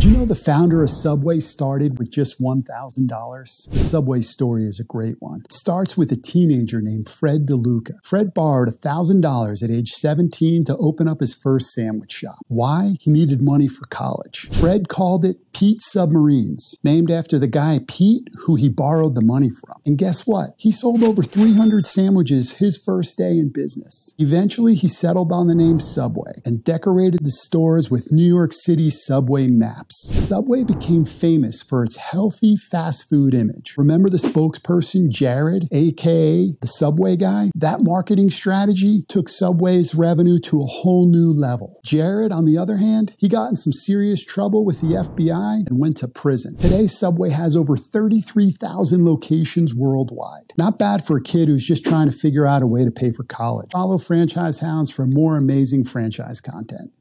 Did you know the founder of Subway started with just $1,000? The Subway story is a great one. It starts with a teenager named Fred DeLuca. Fred borrowed $1,000 at age 17 to open up his first sandwich shop. Why? He needed money for college. Fred called it Pete Submarines, named after the guy Pete who he borrowed the money from. And guess what? He sold over 300 sandwiches his first day in business. Eventually, he settled on the name Subway and decorated the stores with New York City subway maps. Subway became famous for its healthy fast food image. Remember the spokesperson Jared, aka the Subway guy? That marketing strategy took Subway's revenue to a whole new level. Jared, on the other hand, he got in some serious trouble with the FBI and went to prison. Today, Subway has over 33,000 locations worldwide. Not bad for a kid who's just trying to figure out a way to pay for college. Follow Franchise Hounds for more amazing franchise content.